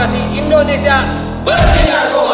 demokrasi Indonesia bersinar kokoh.